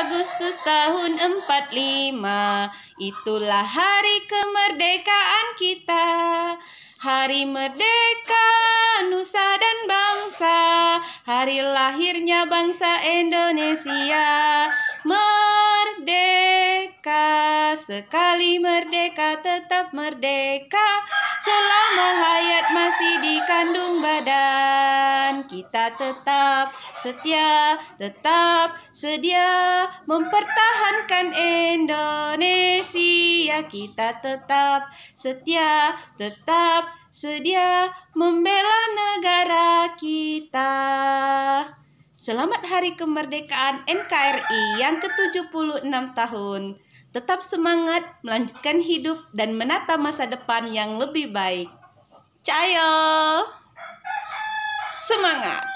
Agustus tahun 45 Itulah hari kemerdekaan kita. Hari merdeka nusa dan bangsa. Hari lahirnya bangsa Indonesia. Merdeka. Sekali merdeka tetap merdeka. Selama hayat masih dikandung badan Kita tetap setia, tetap sedia Mempertahankan Indonesia Kita tetap setia, tetap sedia Membela negara kita Selamat Hari Kemerdekaan NKRI yang ke-76 tahun. Tetap semangat melanjutkan hidup dan menata masa depan yang lebih baik. Cayo! Semangat!